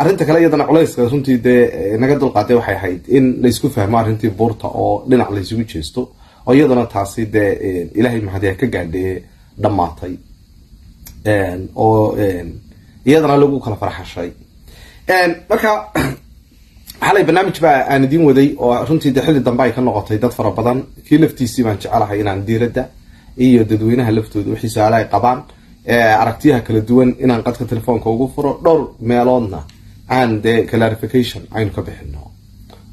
arrinta kale iyadana culayska runtii dee naga dulqaaday waxay ahayd in laysku fahmo arrintii buurta oo dhinac laysugu jeesto oo iyadana taasi dee ilaahay mahadiya ka gaadhee dhammaatay. Oo iyadana lagu kala farxashay marka xalay barnaamij baa aan idiin waday oo runtii de xilli dambe ay ka noqotay dad fara badan. Kii laftiisii baan jecelahay inaan diiradda iyo dadweynaha laftooda wixii su'aala ay qabaan. Aragtiyaha kala duwan inaan qadka telefoonka ugu furo dhowr meeloodna aan dee clarification aynu ka bixino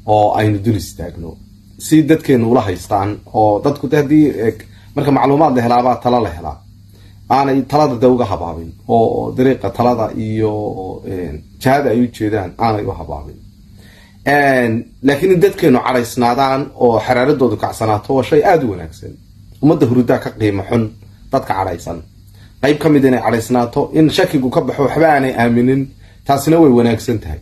oo aynu dul istaagno. Si dadkeenu ula haystaan oo dadku de haddii marka macluumaad la helaabaa tala la helaa. Aanay talada de uga habaabin oo dariiqa talada iyo jahada ay ujeedaan aanay u habaabin laakiin in dadkeenu cadhaysnaadaan oo xaraaradoodu kacsanaato waa shay aada u wanaagsan. Ummadda hurudaa ka qiimo xun dadka cadhaysan qayb ka mid inay cadhaysnaato in shakigu ka baxo waxba aanay aaminin taasina way wanaagsan tahay.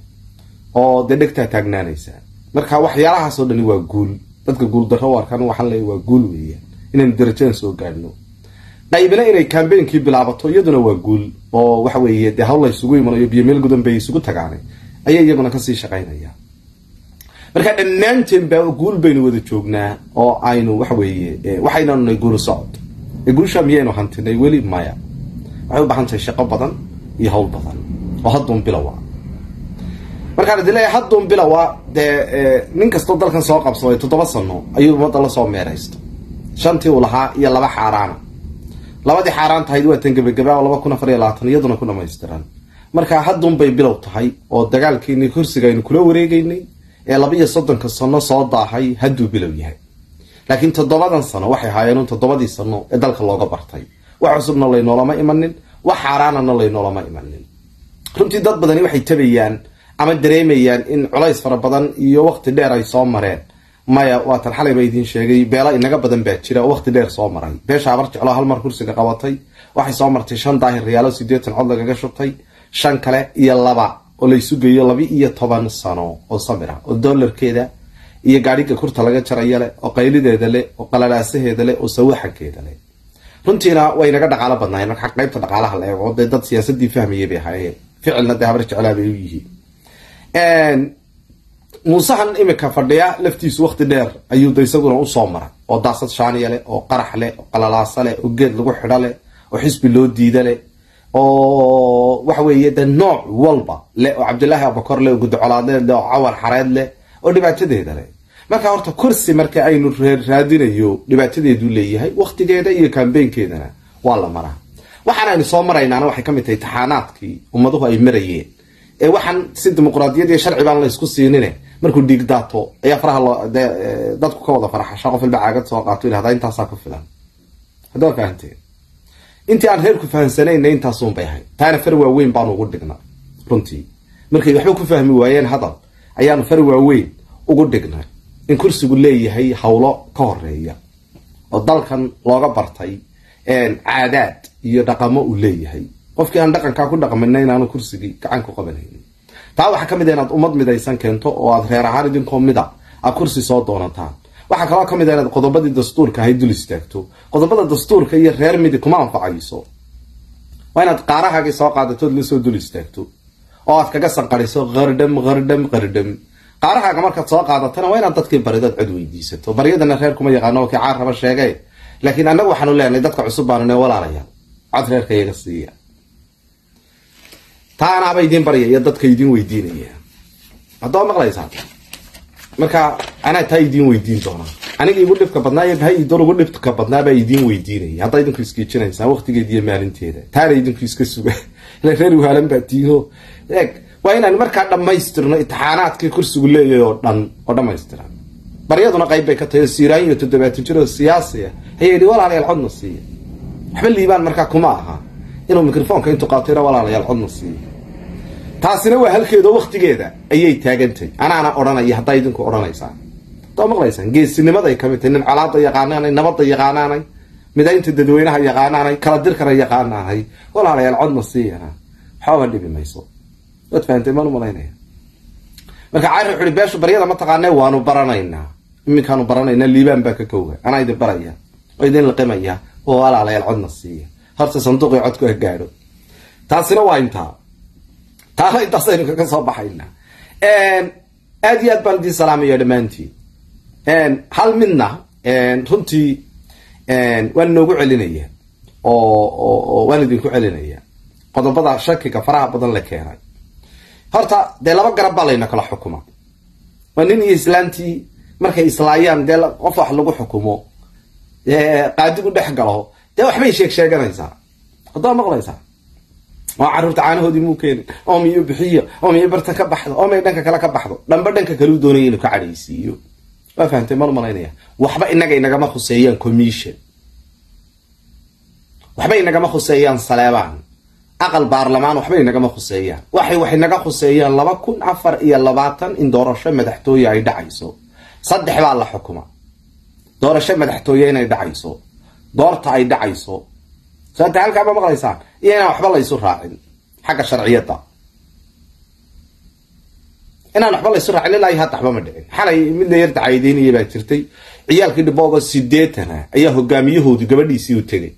Oo dee dhegtaa taagnaanaysaa marka waxyaalahaasoo dhani waa guul. Dadka guuldarro u arkan waxaan leeya waa guul weeyaan. Inaynu darajadan soo gaadhno qaybina inay kambeynkii bilaabato iyaduna waa guul. Oo waxa weeye dee hawl la isugu imanayo biyo meel gudan bay isugu tagaanay. Ayay iyaguna ka sii shaqaynaya marka dhammaanteen ba guul baynu wada joognaa oo aynu waxa weeye waxaynanu nay guulu socod. Guusha miyaynu hantinay weli maya. Waxay u baahan tahay shaqo badan iyo hawl badan oo hadduun bilowa. Markaan idin leeyahay hadduun bilowa dee nin kastoo dalkan soo qabsaday toddoba sano ayuu ummadda la soo meeraysto. Shantii uu lahaa iyo laba xaaraana. Labadii xaaraan tahayd waa tan gebagaba oo laba kun afar iyo labaatan iyaduna ku dhamaystiran marka hadduun bay bilow tahay oo dagaalkeenii kursiga aynu kula wareegeynay ee laba iyo soddonka sano soo daahay hadduu bilow yahay. Laakiin toddobadan sano waxay haayeen un toddobadii sano ee dalka looga bartay. Wax cusubna laynoolama imanin wax xaaraanana laynoolama imanin. Runtii dad badani waxay tabayaan ama dareemayaan in culays fara badan iyo waqti dheer ay soo mareen. Maya waatan xalay ba idiin sheegay beelo inaga badan baa jira oo waqti dheer soo maray. Beesha abar jeclo hal mar kursiga qabatay. Waxay soo martay shan daahir riyaalo sideetan cod lagaga shubtay. Shan kale iyo laba oo laysu geeyo laba iyo toban sano oo samir ah oo doolarkeeda iyo gaadhiga kurta laga jaraya leh oo qaylideeda leh oo qalalaasaheeda leh oo sawaxankeeda leh. Runtiina way naga dhaqaalo badnaayeen marka qaybta dhaqaalaha la eego dee dad siyaasadii fahmayay bay ahaayeen. Ficilna dee habar jeclaa bay u yihiin. Muusahan imika fadhiya laftiisu waqti dheer ayuu da isaguna u soo maray oo daasad shaaniya leh oo qarax leh oo qalalaasa leh oo geed lagu xidho leh oo xisbi loo diida leh oo waxa weeye de nooc walba leh oo cabdilaahi abakor leh oo gudocolaadleed leh oo cawar xareed leh oo dhibaatadeeda leh. Marka horta kursi marka aynu raadinayo dhibaatadeedu leeyahay waqtigeeda iyo kambeynkeedana waa la maraa. Waxaan aynu soo maraynaana waxay ka mid tahay taxaanaadkii ummaduhu ay marayeen. Ee waxaan si dimuqraadiyad iyo sharci baan la siinine markuu dhiig daato ayaa faraha dadku ka wada farxasha qof walba caagad soo qaato yihahdaa intaasaa ku filan. Haddaa fahanteen intii aan reerku fahansanayna intaasun bay ahayd taana far waaweyn baanu ugu dhigna runtii. Markay waxba ku fahmi waayeen hadal ayaanu far waaweyn ugu dhignay. In kursigu leeyahay hawlo ka horreeya oo dalkan looga bartay caadaad iyo dhaqamo uu leeyahay. Qofkii aan dhaqankaa ku dhaqmina inaanu kursigii gacan ku qabanaynin. Taa waxaa ka mid a inaad ummad midaysan keento oo aad reer ahaan idinkoo mida aad kursi soo doonataan waxaa kaloo ka mid a inaad qodobadii dastuurka ahay dul istaagto. Qodobada dastuurka iyo reer midi kuma anfacayso. Waa inaad qaarahaagii soo qaadatood la soo dul istaagto. Oo aad kaga sanqariso qardham qardham qardham qaarahaaga markaad soo qaadatana waa inaad dadkii baridood cod weydiisato. Baryadana reer kuma yaqaano kii caar raba sheegay. Laakiin annagu waxaanu leenahay dadka cusub baanu ne walaalayaal cod reerka iyaga siiya. Taanaaba idiin baryaya dadka idiin weydiinaya. Haddaba maqlaysaa marka anaa taa idiin weydiin doonaa. Aniga igu dhibka badnaa iyo bahay idor ugu dhibka badnaabaa idiin weydiinaya. Haddaa idinku iskiijinaysaan waqtigeeda iyo maalinteeda. Taana idinku iska suga. Ila reer wahaalan baa tiino eeg waa inaan markaa dhammaystirno itixaanaadkii kursigu leeyahay oo dhan oo dhammaystiran baryaduna qayb bay ka tahay oo siiraan iyo toddobaatan jir oo siyaasiya. Ayaa yidhi walaalayaal codna siiya. Waxba liibaan markaa kuma aha. Inuu mikrofoonka intuu qaatayna walaalayaal codna siiya taasina waa halkeeda waqtigeeda ayay taagantay. Anaana odhanaya haddaa idinku odhanaysaan. Haddaa maqlaysaan geesinimaday ka mid tahay nin colaada yaqaanaanay nabada yaqaanaanay midaynta dadweynaha yaqaanaanay kala dirkana yaqaanaanay. Walaalayaal codna siiyana. Waxba dhibi mayso. Waad fahamtay maan u malaynaya marka caari wuxu uhi beeshu baryada ma taqaanee waanu baranaynaa. Iminkaanu baranayna liibaan baa ka kowga anaa idin baraya oo idin liqimaya oo walaalayaal codna siiya. Horta sanduuqii codku ha gaadho. Taasina waa intaa taana intaasaynu kaga soo baxayna aad iyo aad baan idin salaamaya dhammaantiin. Hal midna runtii waan inoogu celinaya oo waan idinku celinaya qodobada shakiga faraha badan la keenay. Horta dee laba garab baa layna kala xukuma waa nin iyo islaantii markay islaayaan dee qof wax lagu xukumo. Qaadigu dhex galo. Dee waxbay sheeg sheeganaysaa. Haddaa maqlaysaa oo carruurta caanahoodii muu keenin? Oo miyo bixiyo oo miyo barta ka baxdo oo may dhanka kale ka baxdo. Dhanba dhanka kaleu doonaya inuu ka cadhaysiiyo. Waa fahamtay mal malaynaya waxba inaga inagama khuseeyaan commission. Waxba inagama khuseeyaan saleebaan. Aqal baarlamaan waxba inagama khuseeyaan waxay wax inaga khuseeyaan laba kun afar iyo labaatan in doorasho madaxtooye ay dhacayso. Saddex baa la xukuma. Doorasho madaxtooye inay dhacayso. Doorta ay dhacayso soata halkaa ma maqlaysaan iyo inaan waxba laysu raacin xagga sharciyadda. Inaan waxba laysu raacin ilaa iyo hadda waxba ma dhicin. Xalay mid la yar dacaydeynaya baa jirtay. Ciyaalkii dhibooga sideetana ayaa hogaamiyahoodu gabadhiisii u tegay.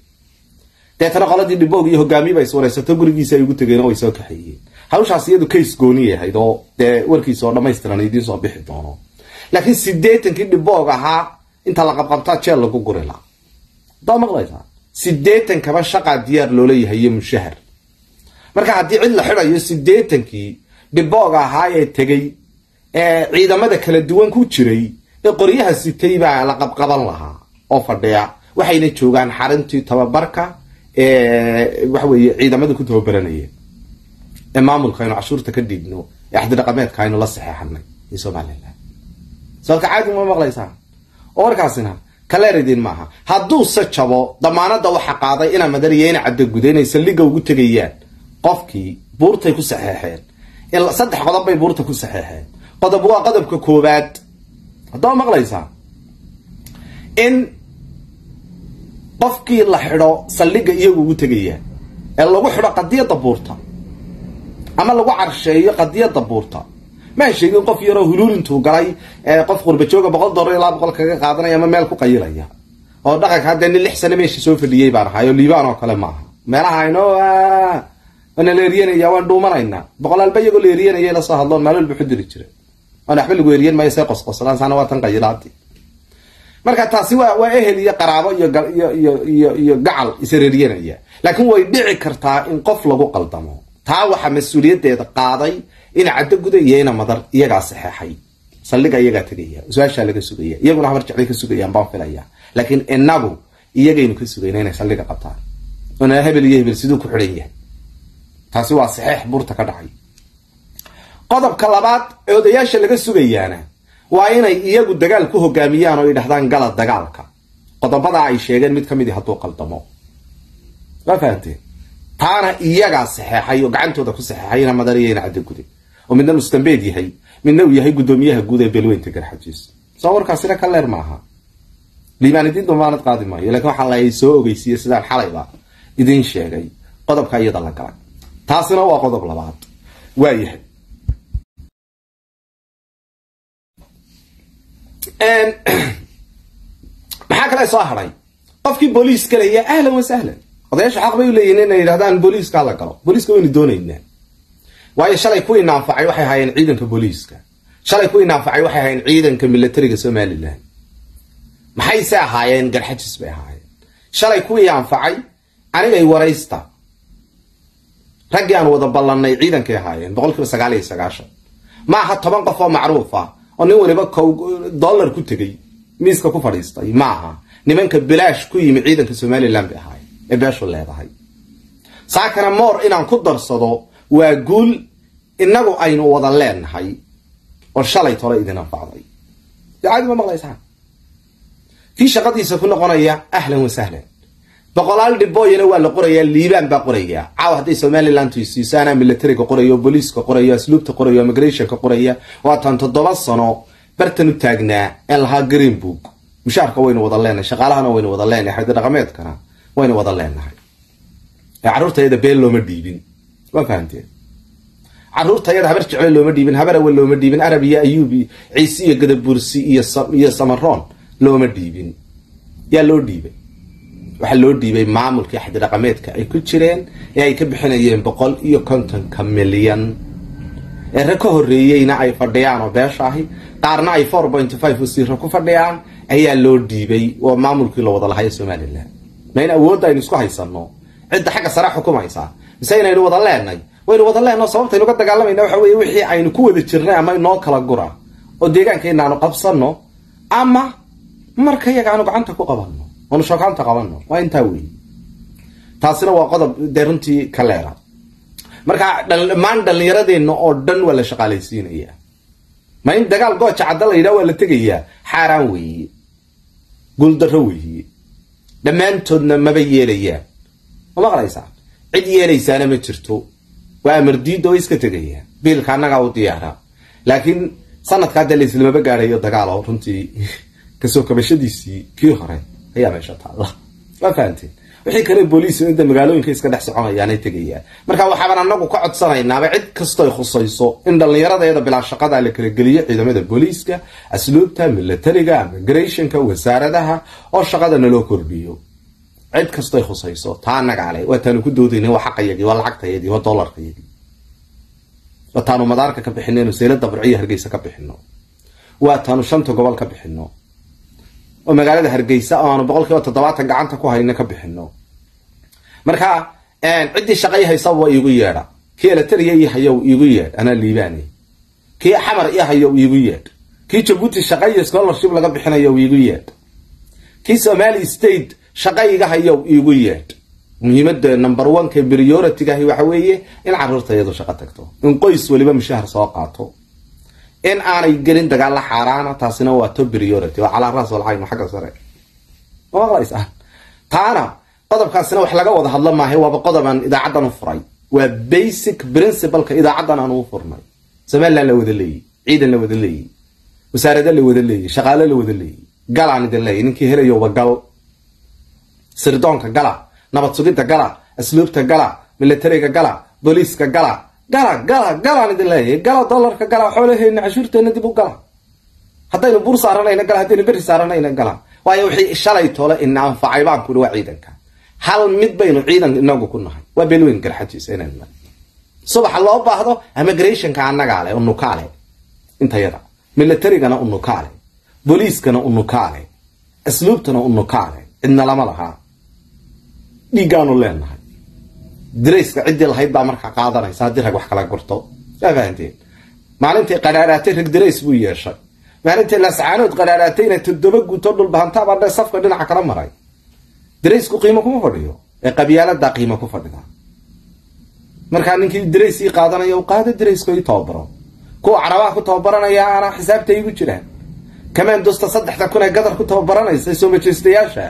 Deetana qoladii dhiboog iyo hogaamiyiba is wareysato gurigiisa ay ugu tegeen oo way soo kaxeeyeen. Hawshaas iyadu case gooni ahayd oo dee warkiisa oo dhamaystiran idiin soo bixi doono. Laakiin sideetankii dhiboog ahaa inta la qabqabtaa jeel lagu guri la hadaa maqlaysaa sideetan kaba shaqaa diyaar loola yahay iyo mushahar marka haddii cid la xidayo sideetankii dhiboog ahaa ee tegay ee ciidamada kala duwan ku jiray ee qoryaha sitay baa la qabqaban lahaa oo fadhiya. Waxayna joogaan xarintii tababarka waxa weeye ciidamada ku tababaranayeen. Ee maamulka aynu cashuurta ka dhiibno ee axdidhaqameedka aynu la saxeexanay ee somalilan soalka caadi ma maqlaysaan oo warkaasina kaleer idin maaha. Hadduuse jabo damaanada waxa qaaday inaa madariya ina caddaguda inay saldhiga ugu tegayaan qofkii buurtay ku saxeexeen. Saddex qodob bay buurta ku saxeexeen. Qodob waa qodobka koowaad. Haddaba maqlaysaa in qofkii la xidho saldhiga iyagu ugu tegayaan ee lagu xidho qadiyadda buurta. Ama lagu carsheeyo qadiyadda buurta sheegin qof yaroo huluulintuu galay qof qurbajooga boqol dollar ilaa boqol kaga qaadanaya ama meel ku qayilaya. Oo dhaqanka hadda nin lix sano meesha soo fadhiyey baan ahay oo liibaan oo kale maaha meelaha ayno waana la eryanaya waan dhuumanaynaa. Boqolaalba iyagoo la eryanaya la soo hadloon maalol bu xudiri jira waana waxba lagu eryan maayo see qosqoslaan saana waa tan qayilaadi marka taasi waa ehel iyo qaraabo iyo gacal isreeryanaya laakiin way dhici kartaa in qof lagu qaldamo. Taa waxaa mas'uuliyaddeeda qaaday ina caddo guda iyo ina madar iyagaa saxeexay. Saldhiga iyagaa tegaya su'aashaa laga sugaya iyaguna habar jeclay ka sugayaan baan filaya laakiin inagu iyagaynu ka sugayna inay saldhiga qabtaan. Ona hebel iyo hebel siduu ku xidhan yahay. Taasi waa saxeex buurta ka dhacay. Qodobka labaad odayaasha laga sugayaana waa inay iyagu dagaal ku hogaamiyaan oo yidhahdaan gala dagaalka. Qodobadaa ay sheegeen mid ka midi hadduu qaldamo. Waa fahamteen taana iyagaa saxeexay oo gacantooda ku saxeexay ina madariya ina caddagude oo midna mustambeed yahay midna uu yahay guddoomiyaha guud ee beelweynta garxajiis soo warkaasina ka leer maaha. Liibaan idiin dumaanad qaadi maayo lakiin waxaa la soo ogeysiiyey sidaan xalayba idiin sheegay qodobka iyada la galay. Taasina waa qodob labaad. Waayahay maxaa kale soo hadhay qofkii booliis galaya ahlan wa sahlan. Odayaasha xaq bay u leeyihiin inay yidhahdaan booliiska la galo. Booliiska waynu doonaynaa waayo shalay kuwii naanfacay waxay ahaayeen ciidanka booliiska. Shalay kuwii naanfacay waxay ahaayeen ciidanka militariga somalilan. Maxayse ahaayeen? Garxajis bay ahaayeen. Shalay kuwii anfacay anigay waraysta. Raggii aan wada ballanay ciidankay ahaayeen boqol kiiba sagaal iyo sagaashan. Ma aha toban qof oo macruuf ah oo nin waliba dollar ku tegay miiska ku fadhiistay ma aha nimanka bilaash ku yimi ciidanka somalilan bay ahaayeen ee beeshu leedahay. Saakana moor inaan ku darsado waa guul inagu aynu wada leenahay oo shalay tole idin anfacday caadi ma maqlaysaan shaqadiisa ku noqonaya ahlan wa sahlan. Boqolaal dhibooyana waa la qorayaa liibaan baa qoraya caaw hadday somaliland tuysiisaana militariga qoraya booliiska qoraya asluubta qoraya immigrationka qoraya waatan toddoba sano bartan u taagnaa een lahaa green book. Mushaarka waynu wada leenahay shaqaalahana waynu wada leenahay xadi dhaqameedkana waynu wada leenahay. Ee carruurtayada been looma dhiibin waa fahamteen. Caruurtayada habar jecle looma dhiibin habar awel looma dhiibin arab iyo ayuub ciise iyo gadabursi iyo samaroon looma dhiibin. Yaa loo dhiibay? Waxaa loo dhiibay maamulkii xadidhaqameedka ay ku jireen ee ay ka bixinayeen boqol iyo kontonka milyan. Ee ka horreeyeyna ay fadhiyaan oo beesha ahi qaarna ay four point five wasiiro ku fadhiyaan ayaa loo dhiibay oo maamulkii la wada lahayo somalilan ma in awoodda aynu isku haysano cidda xagga sare xukumaysaa mise inaynu wada leenay. Waynu wada leenno sababtaynu ka dagaalamayna waxa weye wixii aynu ku wada jirnay ama inoo kala gura oo deegaankeena aanu qabsano ama marka iyaga aanu gacanta ku qabanno oonu shookaanta qabanno. Waa intaa wey taasina waa qodob dee runtii marka dhammaan dhallinyaradeenna oo dhan waa la shaqaalaysiinayaa. Ma in dagaal gooja cadda la yidhaha waa la tegayaa. Xaaraan weeye guuldarro weeye dhammaantoodna maba yeelayaan ma maqlaysaa cid yeelaysaana ma jirto. Waa amar diidda oo iska tegayaan biilka annagaa u diyaara. Laakiin sanadka hadda la islamaba gaadhayo dagaalo runtii ka soo kabashadiisii kii hore ayaa meesha taalla. Waa fahanteen. Wixii kale booliis inta magaalooyinka iska dhex soconayaanay tegayaan. Marka waxaaban anagu ka codsanaynaaba cid kastoo ay khusayso in dhallinyaradeeda bilaa shaqada la kala geliyo ciidamada booliiska asluubta milatariga immigrationka wasaaradaha oo shaqadana loo kordhiyo cid kastoo ay khusayso taa anagaale waataanu ku doodayna waa xaqayagii waa lacagtayadii waa dolarkayagii waataanu madaarka ka bixino seylada burciyo hargeysa ka bixino waataanu shanta gobol ka bixino oo magaalada hargeysa oo aanu boqol kiiba toddobaatan gacanta ku hayno ka bixino marka ciddii shaqay haysa waa iigu yeedha. Kii elatariya ii hayow iigu yeedh anaa liibaanay kii xamar ii hayow iigu yeedh. Kii jabuuti shaqaiyo scholarship laga bixinayow iigu yeedh. Kii somali state shaqa iga hayow iigu yeedh muhiimada number oneka prioritigahi waxa weeye in carruurta iyadu shaqo tagto in qoys weliba mushahar soo qaato in aanay gelin dagaalla xaaraana taasina waa to priority waa calaa raas walcayn xagga sare. Ma maqlaysaa taana qodobkaasina wax laga wada hadlo maahay waaba qodobaan idaacaddan u furay. Waa basic principleka idaacaddan aan u furnay. Somaliland la wada leeyi ciidan la wada leeyi wasaarada la wada leeyi shaqaalo la wada leeyi galaan idin leeyi ninkii helayoba gal sirdoonka gala nabad sugidda gala asluubta gala milatariga gala booliiska gala. Gala gala galaan idin leeyahay gala dolarka gala xoolaheena cashuurteena dib u gala. Haddaynu bur saaranayna gala haddaynu beri saaranayna gala. Waayo wixii shalay tole ina anfacay baan kuri waa ciidanka. Hal mid baynu ciidan inagu ku nahay. Waa beelweyn garxajiisa inaan subaxa loo baahdo immigrationka annagaale unukaale intayada. Milatarigana unukaale booliiskana unukaale asluubtana unukaale cidna lama lahaa dhiiggaanu leenahay. Dirayska ciddii lahayd baa markaa qaadanaysa haddii rag wax kala gurto. Yaa fahanteen maalintii qadhaaraatay rag dirays buu yeeshay. Maalintii lascaanood qadhaaraatayna toddoba guuto dhulbahantaabaa dhe safka dhinaca kala maray. Diraysku qiimo kuma fadhiyo. Ee qabyaaladaa qiimo ku fadhida markaa ninkii dirays ii qaadanaya u qaado diraysko ii tababaro kuwa carabaha ku tababaranaya ana xisaabta igu jiraan. Kamandosta saddexda kun ee gadar ku tababaranaysa soo majeystayaasha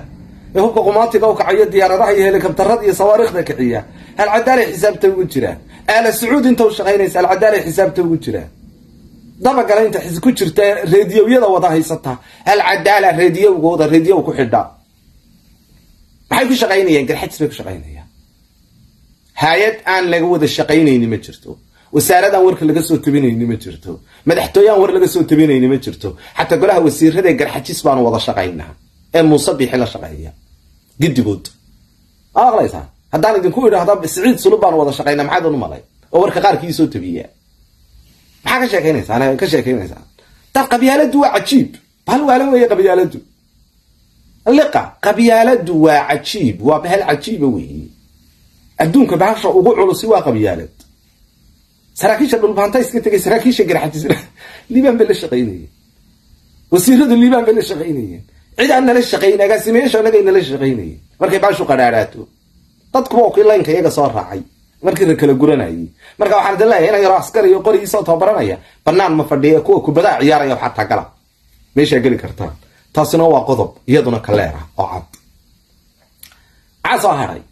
ee hubka qumaatiga u kacayo diyaaradaha iyo helikabtarada iyo sawaariikhda kiciya alcadaalay xisaabta ugu jiraan aala sacuud inta u shaqaynaysa alcadaalay xisaabta ugu jiraan dabagala inta ku jirta reediyowyada wada haysata. Alcadaala reediyowgooda reediyow ku xidha. Maxay ku shaqaynayaan garxajis bay ku shaqaynayaan. Hay'ad aan laga wada shaqaynayni ma jirto. Wasaaradaan warka laga soo tabinayni ma jirto. Madaxtooye aan war laga soo tabinayni ma jirto. Xataa golaha wasiirada garxajis baanu wada shaqaynaa. Ee muuse la shaqeeya gidigood ma maqlaysaa haddaan idinku idhaahda siciid sulub wada shaqaynaa maxaad unu malay? Oo warka qaarkii soo tabiya maxaa ka sheekeynaysaa ka sheekeynaysaa dad qabyaaladu waa cajiib. Bahal waalan weeye qabyaaladu liqa qabyaaladu waa cajiib. Waa bahal cajiiba weeye. Adduunka bahasha ugu culusi waa qabyaalad. Saraakiisha dhulbaanta iska tegay saraakiisha garxajis liibaan bay la shaqaynayeen wasiiradu liibaan bay la shaqaynayeen cid aan nala shaqayn agaasimayaasha anagay nala shaqaynayeen markay baashu qadhaaraato dadkuba kii laynka iyaga soo raacay markii la kala guranayay marka waxaan idin leeyahay inan yaro askari iyo qorigiisoo tababaranaya banaan ma fadhiya kuwa kubadaa ciyaaraya xataa gala meeshaa geli kartaan taasina waa qodob iyaduna kaleer oo cad maxaa soo haray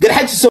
garxajis